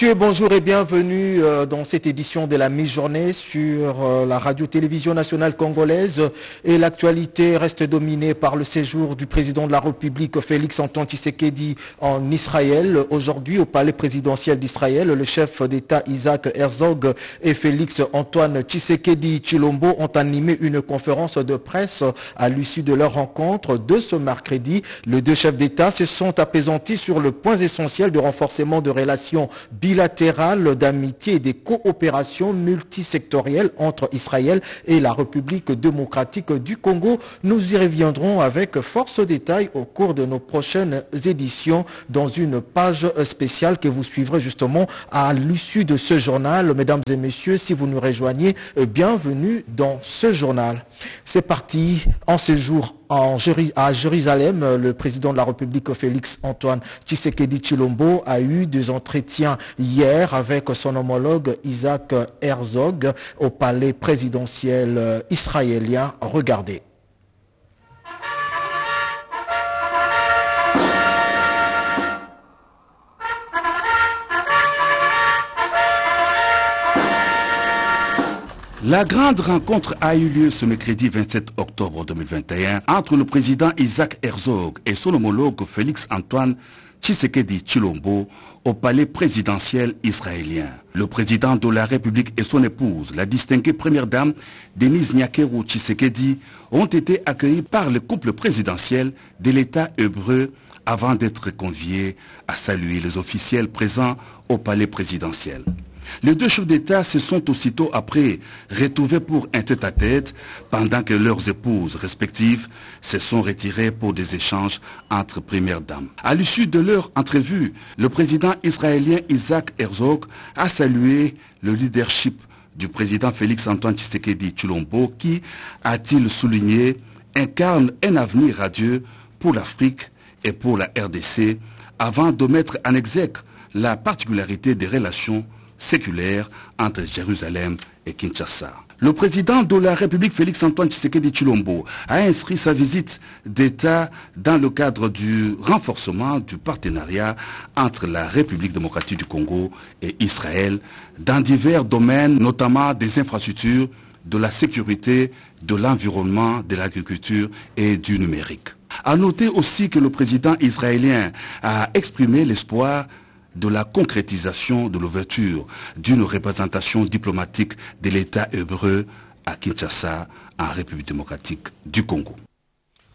messieurs, bonjour et bienvenue euh, dans cette édition de la mi-journée sur euh, la radio-télévision nationale congolaise. Et l'actualité reste dominée par le séjour du président de la République, Félix Antoine Tshisekedi, en Israël. Aujourd'hui, au palais présidentiel d'Israël, le chef d'État Isaac Herzog et Félix Antoine Tshisekedi Chilombo ont animé une conférence de presse à l'issue de leur rencontre de ce mercredi. Les deux chefs d'État se sont apaisantis sur le point essentiel de renforcement de relations bilatérales d'amitié et des coopérations multisectorielles entre Israël et la République démocratique du Congo. Nous y reviendrons avec force détail au cours de nos prochaines éditions dans une page spéciale que vous suivrez justement à l'issue de ce journal. Mesdames et messieurs, si vous nous rejoignez, bienvenue dans ce journal. C'est parti en séjour à Jérusalem. Le président de la République, Félix Antoine Tshisekedi Chilombo, a eu des entretiens hier avec son homologue Isaac Herzog au palais présidentiel israélien. Regardez. La grande rencontre a eu lieu ce mercredi 27 octobre 2021 entre le président Isaac Herzog et son homologue Félix Antoine Tshisekedi Chilombo au palais présidentiel israélien. Le président de la République et son épouse, la distinguée première dame Denise Nyakeru Tshisekedi, ont été accueillis par le couple présidentiel de l'État hébreu avant d'être conviés à saluer les officiels présents au palais présidentiel. Les deux chefs d'État se sont aussitôt après retrouvés pour un tête-à-tête pendant que leurs épouses respectives se sont retirées pour des échanges entre premières dames. À l'issue de leur entrevue, le président israélien Isaac Herzog a salué le leadership du président Félix Antoine Tshisekedi Chulombo qui, a-t-il souligné, incarne un avenir radieux pour l'Afrique et pour la RDC avant de mettre en exergue la particularité des relations séculaire entre Jérusalem et Kinshasa. Le président de la République, Félix Antoine Tshisekedi Chilombo, a inscrit sa visite d'État dans le cadre du renforcement du partenariat entre la République démocratique du Congo et Israël dans divers domaines, notamment des infrastructures, de la sécurité, de l'environnement, de l'agriculture et du numérique. A noter aussi que le président israélien a exprimé l'espoir de la concrétisation de l'ouverture d'une représentation diplomatique de l'État hébreu à Kinshasa, en République démocratique du Congo.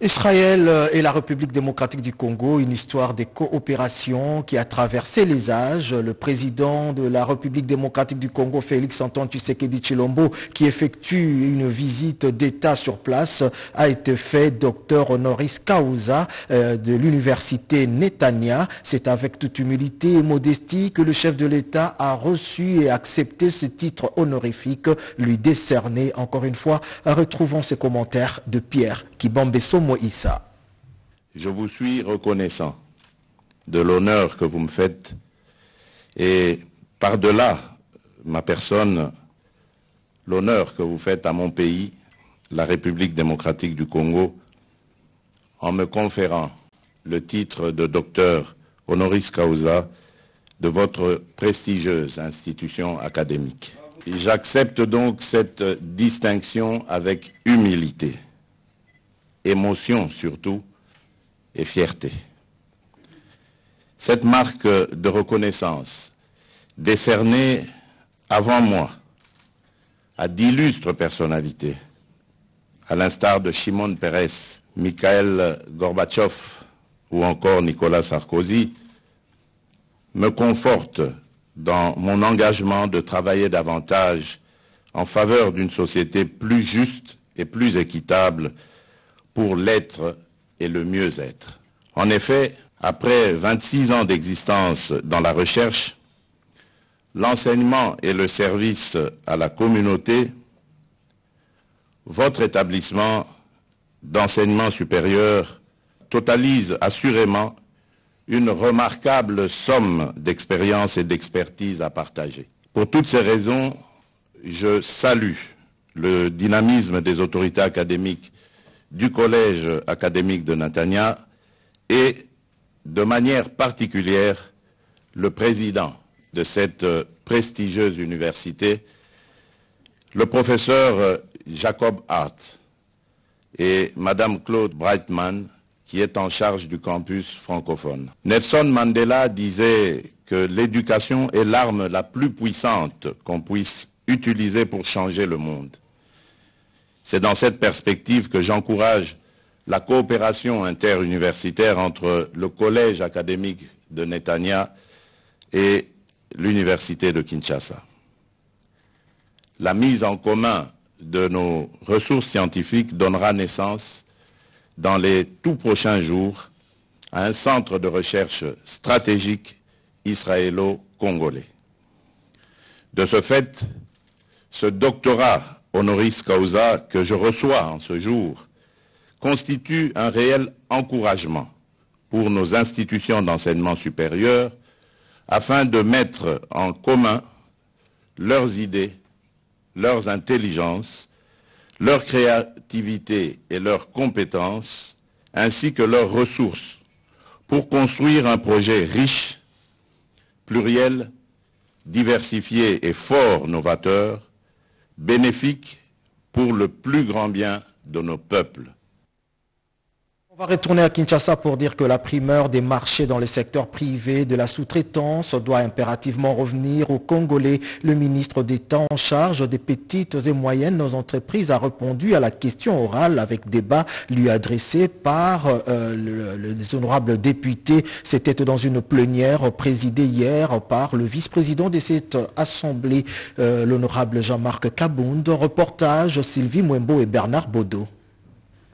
Israël et la République démocratique du Congo, une histoire de coopération qui a traversé les âges. Le président de la République démocratique du Congo, Félix Antoine Tshisekedi Chilombo, qui effectue une visite d'État sur place, a été fait docteur honoris causa de l'université Netanya. C'est avec toute humilité et modestie que le chef de l'État a reçu et accepté ce titre honorifique lui décerné. Encore une fois, retrouvons ces commentaires de Pierre Moïsa. Je vous suis reconnaissant de l'honneur que vous me faites et par-delà ma personne, l'honneur que vous faites à mon pays, la République démocratique du Congo, en me conférant le titre de docteur honoris causa de votre prestigieuse institution académique. J'accepte donc cette distinction avec humilité émotion surtout et fierté. Cette marque de reconnaissance décernée avant moi à d'illustres personnalités, à l'instar de Shimon Peres, Mikhail Gorbatchev ou encore Nicolas Sarkozy, me conforte dans mon engagement de travailler davantage en faveur d'une société plus juste et plus équitable pour l'être et le mieux-être. En effet, après 26 ans d'existence dans la recherche, l'enseignement et le service à la communauté, votre établissement d'enseignement supérieur totalise assurément une remarquable somme d'expérience et d'expertise à partager. Pour toutes ces raisons, je salue le dynamisme des autorités académiques du Collège académique de Natania et de manière particulière le président de cette euh, prestigieuse université, le professeur euh, Jacob Hart et Madame Claude Brightman, qui est en charge du campus francophone. Nelson Mandela disait que l'éducation est l'arme la plus puissante qu'on puisse utiliser pour changer le monde. C'est dans cette perspective que j'encourage la coopération interuniversitaire entre le collège académique de Netanya et l'université de Kinshasa. La mise en commun de nos ressources scientifiques donnera naissance dans les tout prochains jours à un centre de recherche stratégique israélo-congolais. De ce fait, ce doctorat honoris causa que je reçois en ce jour constitue un réel encouragement pour nos institutions d'enseignement supérieur afin de mettre en commun leurs idées, leurs intelligences, leur créativité et leurs compétences, ainsi que leurs ressources, pour construire un projet riche, pluriel, diversifié et fort novateur, bénéfique pour le plus grand bien de nos peuples. On va retourner à Kinshasa pour dire que la primeur des marchés dans le secteur privé de la sous-traitance doit impérativement revenir aux Congolais. Le ministre d'État en charge des petites et moyennes entreprises a répondu à la question orale avec débat lui adressé par euh, le, les honorables députés. C'était dans une plénière présidée hier par le vice-président de cette assemblée, euh, l'honorable Jean-Marc Kabound. Reportage Sylvie Mwembo et Bernard Baudot.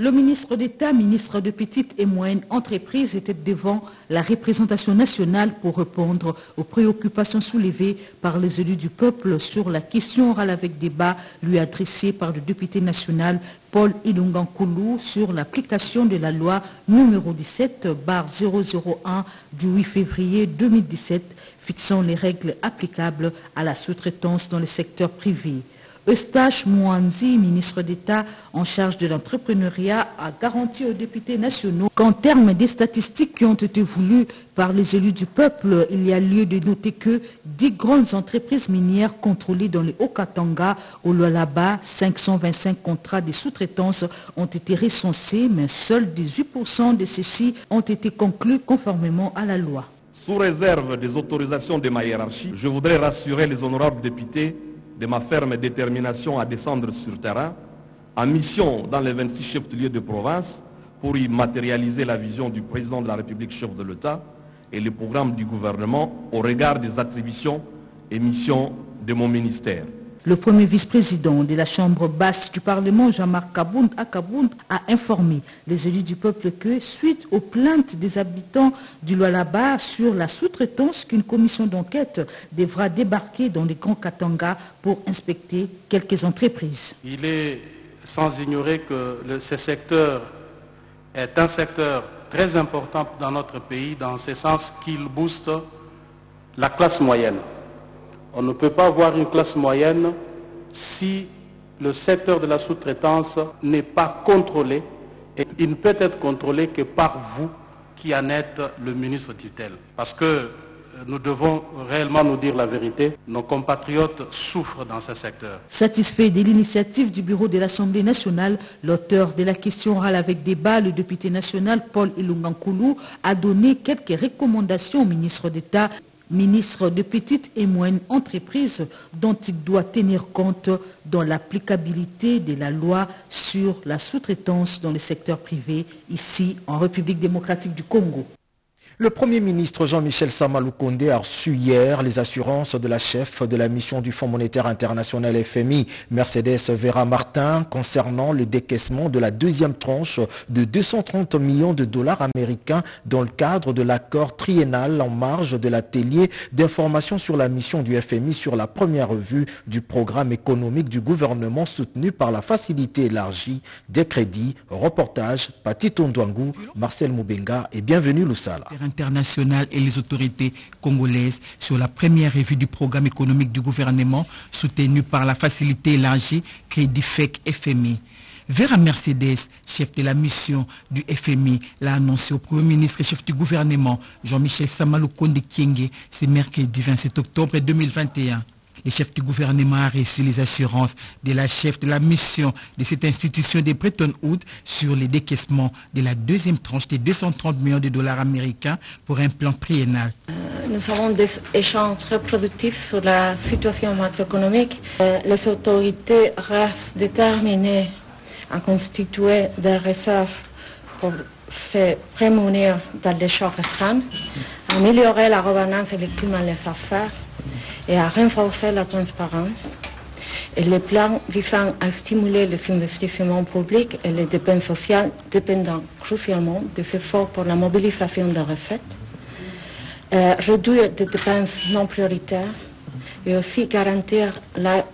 Le ministre d'État, ministre de Petites et Moyennes Entreprises, était devant la représentation nationale pour répondre aux préoccupations soulevées par les élus du peuple sur la question orale avec débat lui adressée par le député national Paul Ilungankoulou sur l'application de la loi numéro 17 001 du 8 février 2017 fixant les règles applicables à la sous-traitance dans le secteur privé. Eustache Mouanzi, ministre d'État en charge de l'entrepreneuriat, a garanti aux députés nationaux qu'en termes des statistiques qui ont été voulues par les élus du peuple, il y a lieu de noter que 10 grandes entreprises minières contrôlées dans les Haut-Katanga, au Lualaba, 525 contrats de sous-traitance ont été recensés, mais seuls 18% de ceux-ci ont été conclus conformément à la loi. Sous réserve des autorisations de ma hiérarchie, je voudrais rassurer les honorables députés de ma ferme détermination à descendre sur terrain, en mission dans les 26 chefs-lieux de province pour y matérialiser la vision du président de la République, chef de l'État, et le programme du gouvernement au regard des attributions et missions de mon ministère. Le premier vice-président de la Chambre basse du Parlement, Jean-Marc Kabound a informé les élus du peuple que, suite aux plaintes des habitants du Lualaba sur la sous-traitance, qu'une commission d'enquête devra débarquer dans les Grands Katanga pour inspecter quelques entreprises. Il est sans ignorer que ce secteur est un secteur très important dans notre pays, dans ce sens qu'il booste la classe moyenne. On ne peut pas avoir une classe moyenne si le secteur de la sous-traitance n'est pas contrôlé et il ne peut être contrôlé que par vous qui en êtes le ministre tutelle. Parce que nous devons réellement nous dire la vérité. Nos compatriotes souffrent dans ce secteur. Satisfait de l'initiative du bureau de l'Assemblée nationale, l'auteur de la question orale avec débat, le député national Paul Ilungankoulou, a donné quelques recommandations au ministre d'État ministre de petites et moyennes entreprises dont il doit tenir compte dans l'applicabilité de la loi sur la sous-traitance dans le secteur privé ici en République démocratique du Congo. Le Premier ministre Jean-Michel Samaloukonde a reçu hier les assurances de la chef de la mission du Fonds monétaire international FMI, Mercedes Vera Martin, concernant le décaissement de la deuxième tranche de 230 millions de dollars américains dans le cadre de l'accord triennal en marge de l'atelier d'information sur la mission du FMI sur la première revue du programme économique du gouvernement soutenu par la facilité élargie des crédits. Reportage Pati Tondouangou, Marcel Moubenga et bienvenue Loussala et les autorités congolaises sur la première revue du programme économique du gouvernement soutenu par la facilité élargie Crédit FEC FMI. Vera Mercedes, chef de la mission du FMI, l'a annoncé au Premier ministre et chef du gouvernement, Jean-Michel Samalou Konde Kienge, ce mercredi 27 octobre 2021. Le chef du gouvernement a reçu les assurances de la chef de la mission de cette institution de Bretton Woods sur les décaissements de la deuxième tranche de 230 millions de dollars américains pour un plan triennal. Nous avons des échanges très productifs sur la situation macroéconomique. Euh, les autorités restent déterminées à constituer des réserves pour se prémunir dans les chocs extrêmes, améliorer la gouvernance et le climat des affaires et à renforcer la transparence. Et les plans visant à stimuler les investissements publics et les dépenses sociales dépendant crucialement des efforts pour la mobilisation des recettes, euh, réduire des dépenses non prioritaires et aussi garantir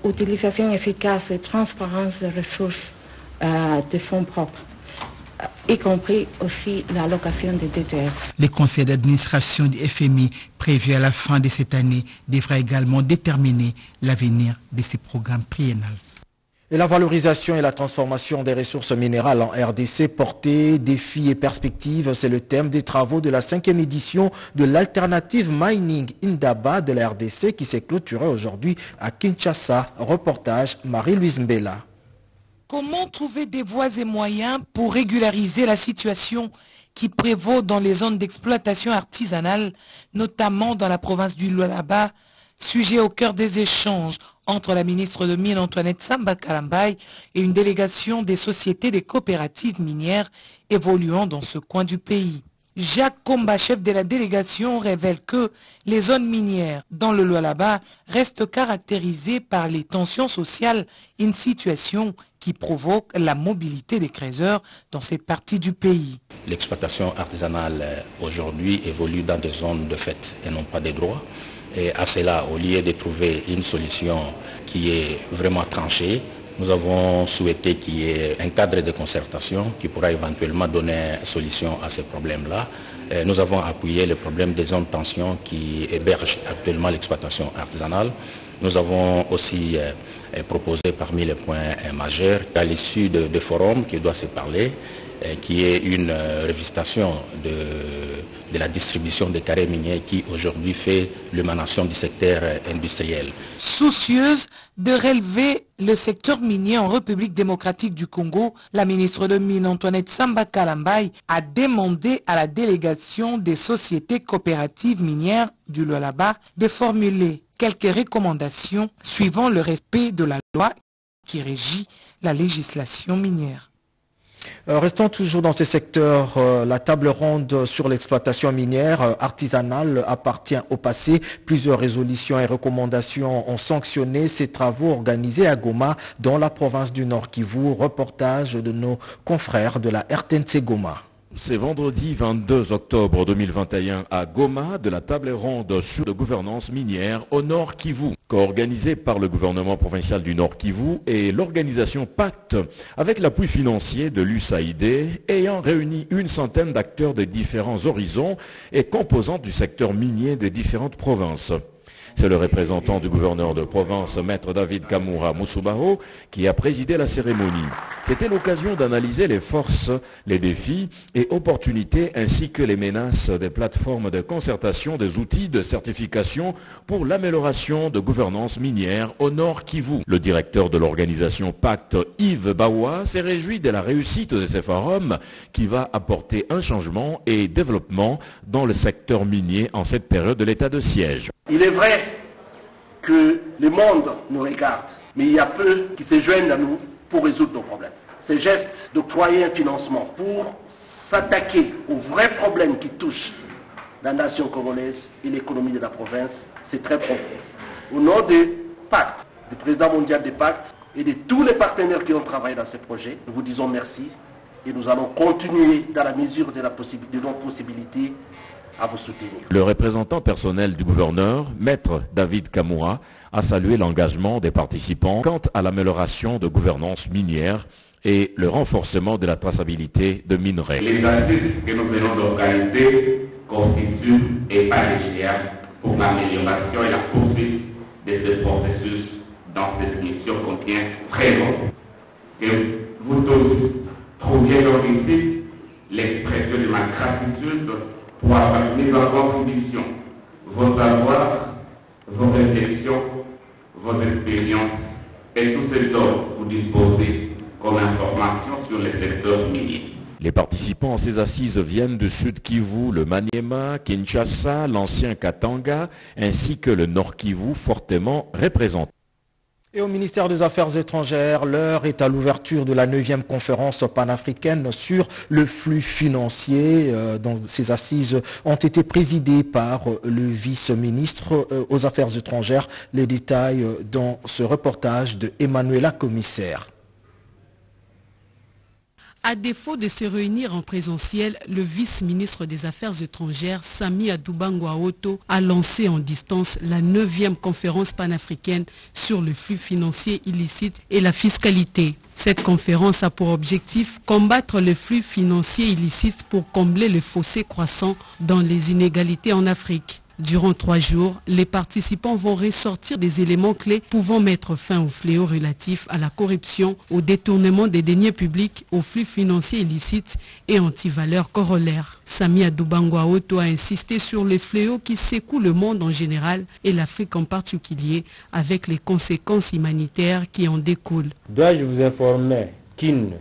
l'utilisation efficace et transparence des ressources euh, de fonds propres y compris aussi l'allocation des DTF. Le conseil d'administration du FMI, prévu à la fin de cette année, devra également déterminer l'avenir de ces programmes triennaux. Et la valorisation et la transformation des ressources minérales en RDC, portée, défis et perspectives, c'est le thème des travaux de la cinquième édition de l'Alternative Mining Indaba de la RDC qui s'est clôturée aujourd'hui à Kinshasa. Reportage Marie-Louise Mbela. Comment trouver des voies et moyens pour régulariser la situation qui prévaut dans les zones d'exploitation artisanale, notamment dans la province du Lualaba, sujet au cœur des échanges entre la ministre de Mines Antoinette Samba Kalambay et une délégation des sociétés des coopératives minières évoluant dans ce coin du pays. Jacques Comba, chef de la délégation, révèle que les zones minières dans le Lualaba restent caractérisées par les tensions sociales, une situation qui provoque la mobilité des créateurs dans cette partie du pays. L'exploitation artisanale euh, aujourd'hui évolue dans des zones de fait et non pas des droits. Et à cela, au lieu de trouver une solution qui est vraiment tranchée, nous avons souhaité qu'il y ait un cadre de concertation qui pourra éventuellement donner solution à ces problèmes-là. Euh, nous avons appuyé le problème des zones de tension qui hébergent actuellement l'exploitation artisanale. Nous avons aussi euh, proposé parmi les points euh, majeurs à l'issue de, forums qui doit se parler, qui est une révisitation de, la distribution des carrés miniers qui aujourd'hui fait l'émanation du secteur industriel. Soucieuse de relever le secteur minier en République démocratique du Congo, la ministre de Mines Antoinette Samba Kalambay a demandé à la délégation des sociétés coopératives minières du Lualaba de formuler quelques recommandations suivant le respect de la loi qui régit la législation minière. Euh, restons toujours dans ce secteur. Euh, la table ronde sur l'exploitation minière euh, artisanale appartient au passé. Plusieurs résolutions et recommandations ont sanctionné ces travaux organisés à Goma, dans la province du Nord Kivu. Reportage de nos confrères de la RTNC Goma. C'est vendredi 22 octobre 2021 à Goma de la table ronde sur la gouvernance minière au Nord Kivu, co-organisée par le gouvernement provincial du Nord Kivu et l'organisation Pacte avec l'appui financier de l'USAID ayant réuni une centaine d'acteurs de différents horizons et composants du secteur minier des différentes provinces. C'est le représentant du gouverneur de province, maître David Kamura Musubaho, qui a présidé la cérémonie. C'était l'occasion d'analyser les forces, les défis et opportunités ainsi que les menaces des plateformes de concertation des outils de certification pour l'amélioration de gouvernance minière au Nord Kivu. Le directeur de l'organisation Pacte, Yves Bawa, s'est réjoui de la réussite de ces forums qui va apporter un changement et développement dans le secteur minier en cette période de l'état de siège. Il est vrai que le monde nous regarde, mais il y a peu qui se joignent à nous pour résoudre nos problèmes. Ces gestes d'octroyer un financement pour s'attaquer aux vrais problèmes qui touchent la nation congolaise et l'économie de la province, c'est très profond. Au nom du pacte, du président mondial des pactes et de tous les partenaires qui ont travaillé dans ce projet, nous vous disons merci et nous allons continuer dans la mesure de, nos possibilités vous soutenir. Le représentant personnel du gouverneur, maître David Kamura, a salué l'engagement des participants quant à l'amélioration de gouvernance minière et le renforcement de la traçabilité de minerais. Les assises que nous venons d'organiser constituent et pas pour l'amélioration et la poursuite de ce processus dans cette mission qu'on tient très long. Que vous tous trouviez dans ici l'expression de ma gratitude pour avoir mis en vos savoirs, vos réflexions, vos expériences et tout ce dont vous disposez comme information sur les secteurs miniers. Les participants à ces assises viennent du Sud Kivu, le Maniema, Kinshasa, l'ancien Katanga, ainsi que le Nord Kivu fortement représenté. Et au ministère des Affaires étrangères, l'heure est à l'ouverture de la 9e conférence panafricaine sur le flux financier. Euh, dont ces assises ont été présidées par le vice-ministre euh, aux Affaires étrangères. Les détails euh, dans ce reportage de Emmanuela Commissaire. À défaut de se réunir en présentiel, le vice-ministre des Affaires étrangères, Sami Adoubangwaoto, a lancé en distance la 9e conférence panafricaine sur le flux financier illicite et la fiscalité. Cette conférence a pour objectif combattre le flux financier illicite pour combler le fossé croissant dans les inégalités en Afrique. Durant trois jours, les participants vont ressortir des éléments clés pouvant mettre fin au fléau relatif à la corruption, au détournement des deniers publics, aux flux financiers illicites et antivaleurs corollaires. Samia Adoubangwaoto a insisté sur les fléaux qui secouent le monde en général et l'Afrique en particulier, avec les conséquences humanitaires qui en découlent. Dois-je vous informer qu'une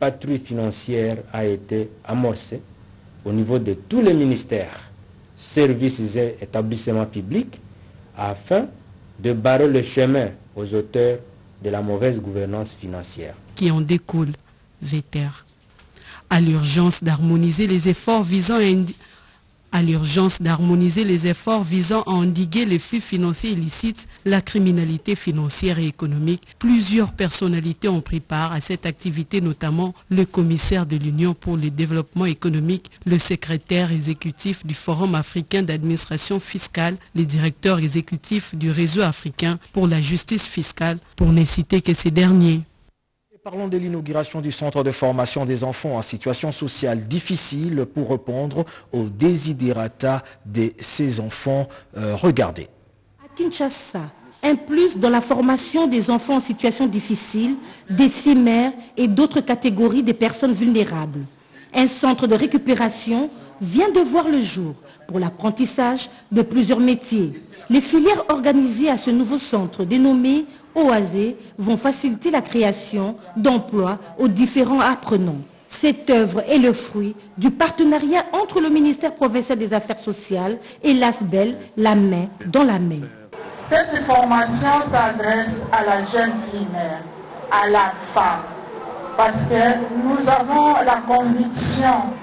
patrouille financière a été amorcée au niveau de tous les ministères? Services et établissements publics afin de barrer le chemin aux auteurs de la mauvaise gouvernance financière. Qui en découle, Véter? À l'urgence d'harmoniser les efforts visant à à l'urgence d'harmoniser les efforts visant à endiguer les flux financiers illicites, la criminalité financière et économique. Plusieurs personnalités ont pris part à cette activité, notamment le commissaire de l'Union pour le développement économique, le secrétaire exécutif du Forum africain d'administration fiscale, les directeurs exécutifs du réseau africain pour la justice fiscale, pour ne citer que ces derniers. Parlons de l'inauguration du centre de formation des enfants en situation sociale difficile pour répondre aux desiderata de ces enfants. Euh, regardez. À Kinshasa, un plus dans la formation des enfants en situation difficile, des femmes et d'autres catégories de personnes vulnérables. Un centre de récupération vient de voir le jour pour l'apprentissage de plusieurs métiers. Les filières organisées à ce nouveau centre dénommé OASE vont faciliter la création d'emplois aux différents apprenants. Cette œuvre est le fruit du partenariat entre le ministère provincial des Affaires sociales et l'ASBEL, la main dans la main. Cette formation s'adresse à la jeune fille à la femme, parce que nous avons la conviction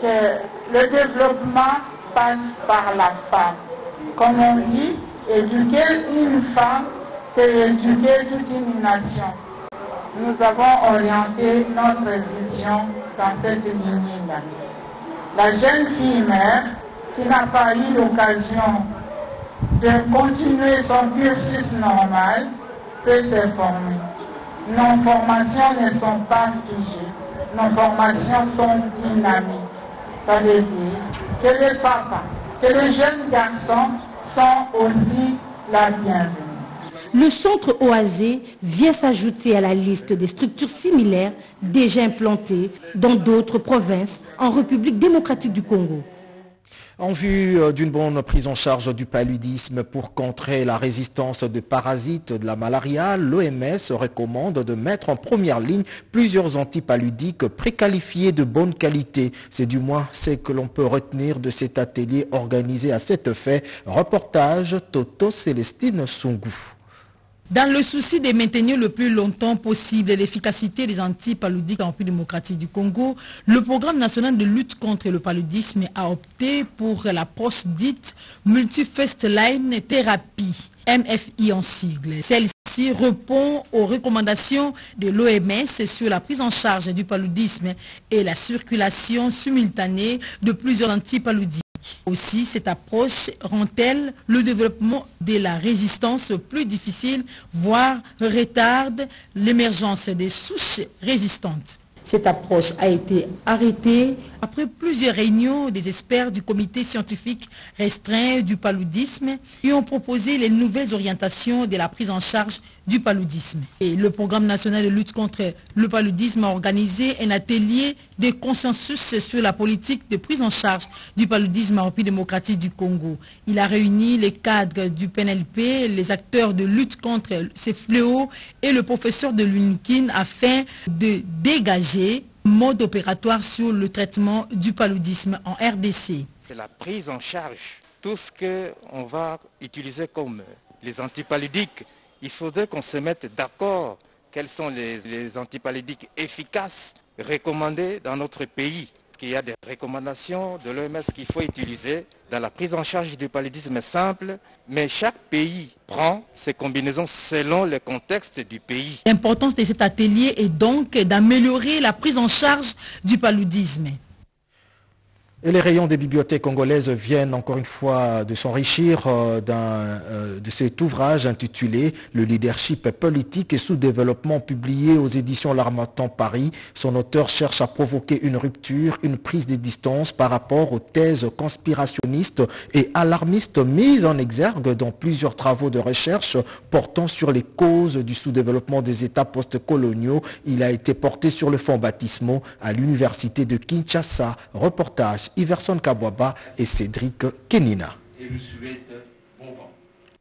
que le développement passe par la femme. Comme on dit, éduquer une femme c'est éduquer toute une nation. Nous avons orienté notre vision dans cette ligne-là. La jeune fille mère qui n'a pas eu l'occasion de continuer son cursus normal peut se former. Nos formations ne sont pas figées. Nos formations sont dynamiques. Ça veut dire que les papas, que les jeunes garçons sont aussi la bienvenue le centre OASE vient s'ajouter à la liste des structures similaires déjà implantées dans d'autres provinces en République démocratique du Congo. En vue euh, d'une bonne prise en charge du paludisme pour contrer la résistance de parasites de la malaria, l'OMS recommande de mettre en première ligne plusieurs antipaludiques préqualifiés de bonne qualité. C'est du moins ce que l'on peut retenir de cet atelier organisé à cet effet. Reportage Toto Célestine Songou. Dans le souci de maintenir le plus longtemps possible l'efficacité des antipaludiques en République démocratique du Congo, le programme national de lutte contre le paludisme a opté pour l'approche dite Multifest Line Therapy, MFI en sigle. Celle-ci répond aux recommandations de l'OMS sur la prise en charge du paludisme et la circulation simultanée de plusieurs antipaludiques. Aussi, cette approche rend-elle le développement de la résistance plus difficile, voire retarde l'émergence des souches résistantes. Cette approche a été arrêtée après plusieurs réunions des experts du comité scientifique restreint du paludisme qui ont proposé les nouvelles orientations de la prise en charge du paludisme. Le programme national de lutte contre le paludisme a organisé un atelier de consensus sur la politique de prise en charge du paludisme en République démocratique du Congo. Il a réuni les cadres du PNLP, les acteurs de lutte contre ces fléaux et le professeur de l'UNIKIN afin de dégager mode opératoire sur le traitement du paludisme en RDC. C'est la prise en charge. Tout ce qu'on va utiliser comme les antipaludiques, il faudrait qu'on se mette d'accord quels sont les, les antipaludiques efficaces recommandés dans notre pays. Il y a des recommandations de l'OMS qu'il faut utiliser dans la prise en charge du paludisme simple, mais chaque pays prend ses combinaisons selon le contexte du pays. L'importance de cet atelier est donc d'améliorer la prise en charge du paludisme. Et les rayons des bibliothèques congolaises viennent encore une fois de s'enrichir euh, euh, de cet ouvrage intitulé Le leadership politique et sous-développement publié aux éditions L'Armatan Paris. Son auteur cherche à provoquer une rupture, une prise de distance par rapport aux thèses conspirationnistes et alarmistes mises en exergue dans plusieurs travaux de recherche portant sur les causes du sous-développement des États post-coloniaux. Il a été porté sur le fonds baptismaux à l'université de Kinshasa. Reportage Iverson Kabwaba et Cédric Kenina.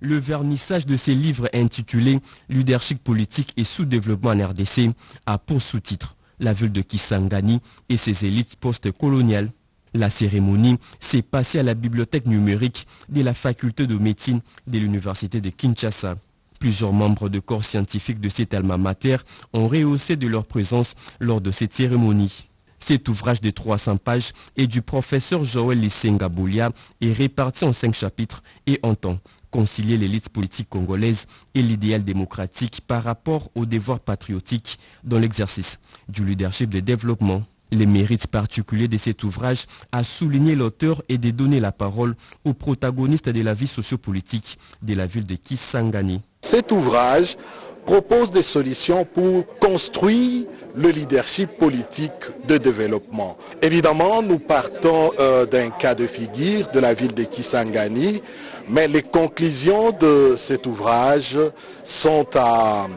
Le vernissage de ces livres intitulés Leadership politique et sous-développement en RDC a pour sous-titre La ville de Kisangani et ses élites post-coloniales. La cérémonie s'est passée à la bibliothèque numérique de la faculté de médecine de l'université de Kinshasa. Plusieurs membres de corps scientifiques de cet alma mater ont rehaussé de leur présence lors de cette cérémonie. Cet ouvrage de 300 pages est du professeur Joël Lissenga Boulia est réparti en cinq chapitres et entend concilier l'élite politique congolaise et l'idéal démocratique par rapport au devoir patriotique dans l'exercice du leadership de développement. Les mérites particuliers de cet ouvrage a souligné l'auteur et de donner la parole aux protagonistes de la vie sociopolitique de la ville de Kisangani. Cet ouvrage propose des solutions pour construire le leadership politique de développement. Évidemment, nous partons euh, d'un cas de figure de la ville de Kisangani, mais les conclusions de cet ouvrage sont à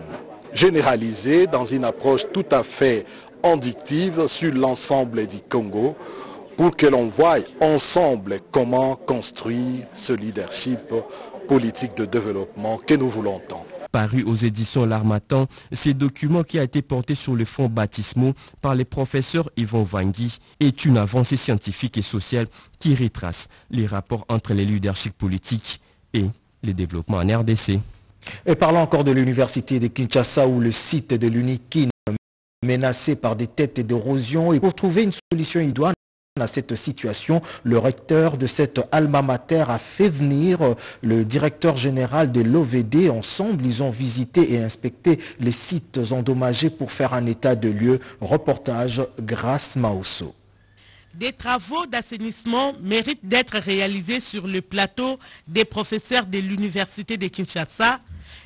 généraliser dans une approche tout à fait sur l'ensemble du Congo pour que l'on voie ensemble comment construire ce leadership politique de développement que nous voulons tant paru aux éditions L'Armatan, ces documents qui a été porté sur le fonds baptismaux par les professeurs Yvon Vangui est une avancée scientifique et sociale qui retrace les rapports entre les leaderships politiques et les développements en RDC. Et parlons encore de l'université de Kinshasa où le site de l'UNIKIN menacé par des têtes d'érosion et pour trouver une solution idoine à cette situation, le recteur de cette alma mater a fait venir le directeur général de l'OVD. Ensemble, ils ont visité et inspecté les sites endommagés pour faire un état de lieu. Reportage Grâce Maosso. Des travaux d'assainissement méritent d'être réalisés sur le plateau des professeurs de l'Université de Kinshasa,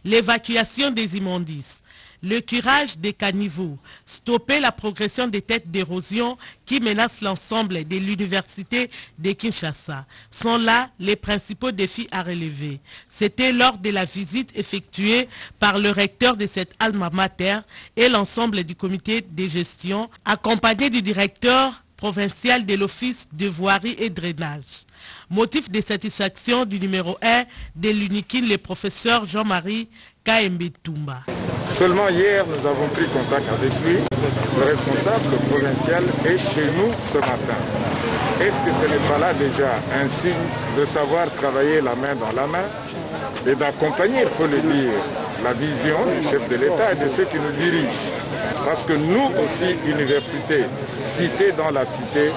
l'évacuation des immondices, le curage des caniveaux, stopper la progression des têtes d'érosion qui menacent l'ensemble de l'université de Kinshasa sont là les principaux défis à relever. C'était lors de la visite effectuée par le recteur de cette alma mater et l'ensemble du comité de gestion, accompagné du directeur provincial de l'Office de voirie et drainage. Motif de satisfaction du numéro 1 de l'UNIKIN, le professeur Jean-Marie Kaembe Toumba. Seulement hier, nous avons pris contact avec lui. Le responsable provincial est chez nous ce matin. Est-ce que ce n'est pas là déjà un signe de savoir travailler la main dans la main et d'accompagner, il faut le dire, la vision du chef de l'État et de ceux qui nous dirigent? Parce que nous aussi, université, cité dans la cité,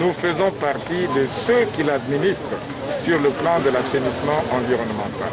nous faisons partie de ceux qui l'administrent sur le plan de l'assainissement environnemental.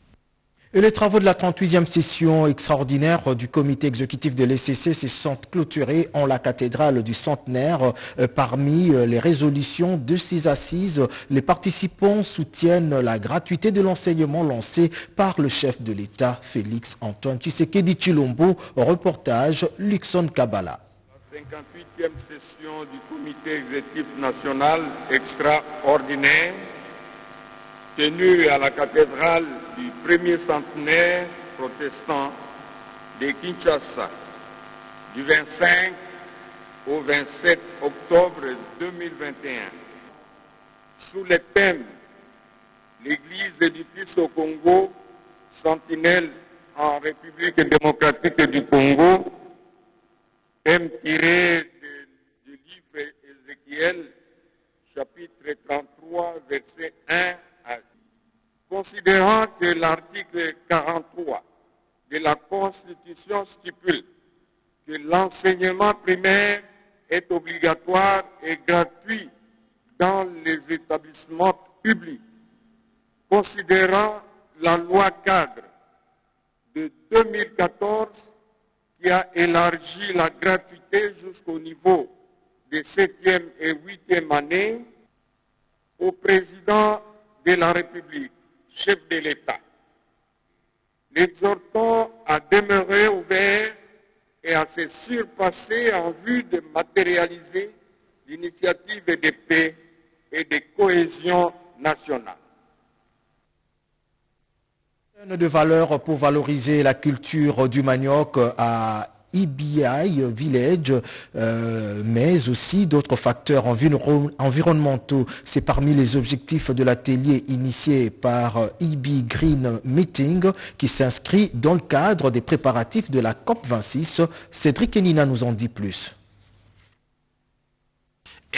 Les travaux de la 38e session extraordinaire du comité exécutif de l'ECC se sont clôturés en la cathédrale du centenaire. Euh, parmi euh, les résolutions de ces assises, les participants soutiennent la gratuité de l'enseignement lancé par le chef de l'État, Félix Antoine Tshisekedi Chilombo. Reportage Luxon Kabbalah. La 58e session du comité exécutif national extraordinaire tenue à la cathédrale du premier centenaire protestant de Kinshasa du 25 au 27 octobre 2021 sous le thème L'Église du Christ au Congo, sentinelle en République démocratique du Congo, thème tiré du livre Ézéchiel, chapitre 33, verset 1 à 10. Considérant que l'article 43 de la Constitution stipule que l'enseignement primaire est obligatoire et gratuit dans les établissements publics, considérant la loi cadre de 2014 qui a élargi la gratuité jusqu'au niveau des 7e et 8e années au président de la République, chef de l'État. L'exhortant à demeurer ouvert et à se surpasser en vue de matérialiser l'initiative de paix et de cohésion nationale. de valeur pour valoriser la culture du manioc à EBI Village, euh, mais aussi d'autres facteurs environ- environnementaux. C'est parmi les objectifs de l'atelier initié par EB Green Meeting qui s'inscrit dans le cadre des préparatifs de la COP26. Cédric Enina nous en dit plus.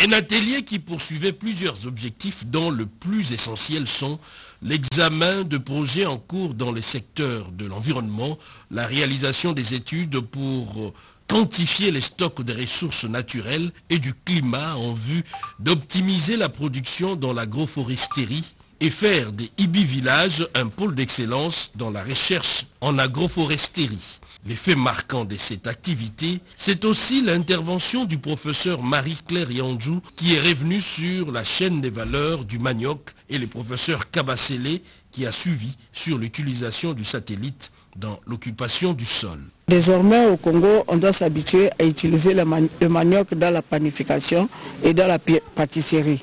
Un atelier qui poursuivait plusieurs objectifs dont le plus essentiel sont l'examen de projets en cours dans les secteurs de l'environnement, la réalisation des études pour quantifier les stocks de ressources naturelles et du climat en vue d'optimiser la production dans l'agroforesterie et faire des IBI Villages un pôle d'excellence dans la recherche en agroforesterie. L'effet marquant de cette activité, c'est aussi l'intervention du professeur Marie-Claire Yandjou qui est revenu sur la chaîne des valeurs du manioc et le professeur Kabasele qui a suivi sur l'utilisation du satellite dans l'occupation du sol. Désormais, au Congo, on doit s'habituer à utiliser le, man- le manioc dans la panification et dans la pâtisserie.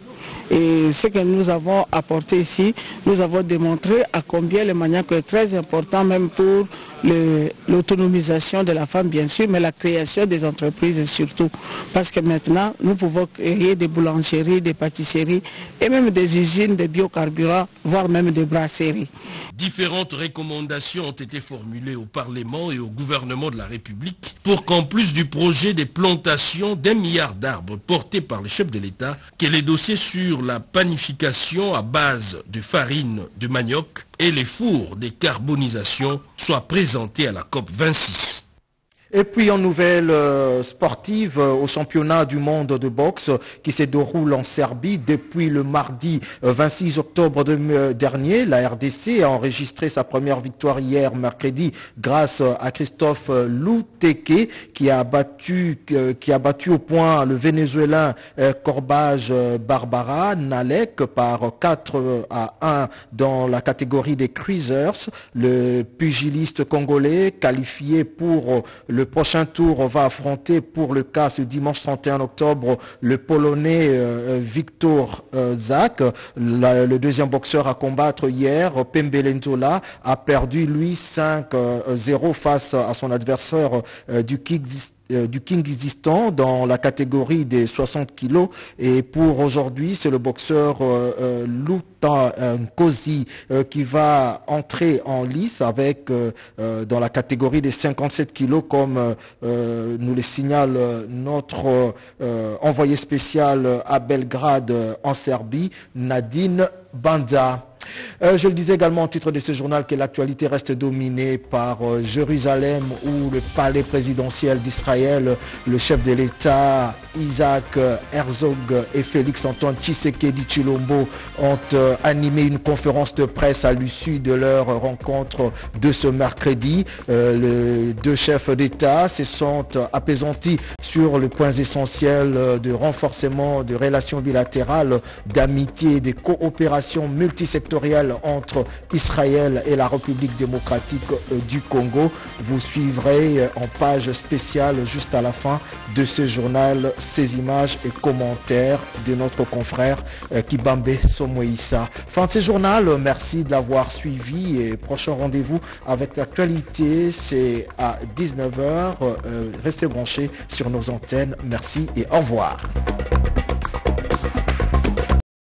Et ce que nous avons apporté ici, nous avons démontré à combien le manioc est très important, même pour l'autonomisation de la femme, bien sûr, mais la création des entreprises surtout. Parce que maintenant, nous pouvons créer des boulangeries, des pâtisseries et même des usines de biocarburants, voire même des brasseries. Différentes recommandations ont été formulées au Parlement et au gouvernement de la République pour qu'en plus du projet des plantations d'un milliard d'arbres porté par le chef de l'État, que les dossiers sur la panification à base de farine de manioc et les fours de carbonisation soient présentés à la COP 26. Et puis en nouvelle euh, sportive euh, au championnat du monde de boxe qui se déroule en Serbie depuis le mardi euh, 26 octobre de- euh, dernier. La RDC a enregistré sa première victoire hier mercredi grâce à Christophe Louteke qui a battu qui a battu au point le Vénézuélien Corbage Barbara Nalek par 4 euh, à 1 dans la catégorie des cruisers. Le pugiliste congolais qualifié pour euh, le prochain tour va affronter pour le cas ce dimanche 31 octobre le Polonais euh, Victor euh, Zak. Le deuxième boxeur à combattre hier, Pembelenzola, a perdu lui 5-0 face à son adversaire euh, du Kyrgyzstan euh, du Kyrgyzstan dans la catégorie des 60 kilos et pour aujourd'hui c'est le boxeur euh, euh, Luta euh, qui va entrer en lice avec dans la catégorie des 57 kilos comme nous le signale notre envoyé spécial à Belgrade en Serbie Nadine Banda. Euh, je le disais également au titre de ce journal que l'actualité reste dominée par euh, Jérusalem où le palais présidentiel d'Israël, le chef de l'État Isaac Herzog et Félix Antoine Tshisekedi Chilombo ont euh, animé une conférence de presse à l'issue de leur rencontre de ce mercredi. les deux chefs d'État se sont apaisantis sur les points essentiels de renforcement de relations bilatérales, d'amitié de coopération multisectorielle entre Israël et la République démocratique euh, du Congo. Vous suivrez euh, en page spéciale juste à la fin de ce journal ces images et commentaires de notre confrère euh, Kibambe Somoïsa. Fin de ce journal, merci de l'avoir suivi et prochain rendez-vous avec l'actualité, c'est à 19h. Restez branchés sur nos antennes. Merci et au revoir.